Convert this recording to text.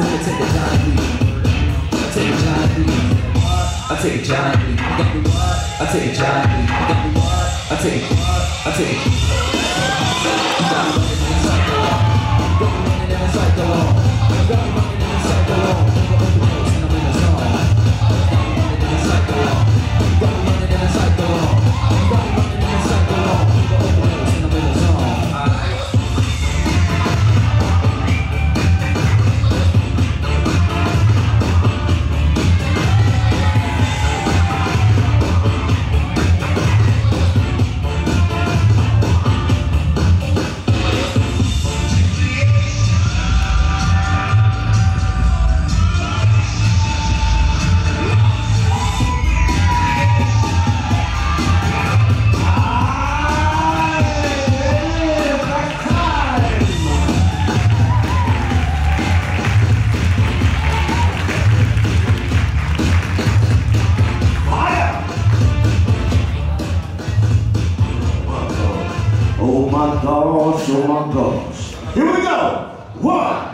I take a Johnny, I take a leap. I take a giant leap. I take a, I take a. my gosh, oh my gosh. Here we go. One,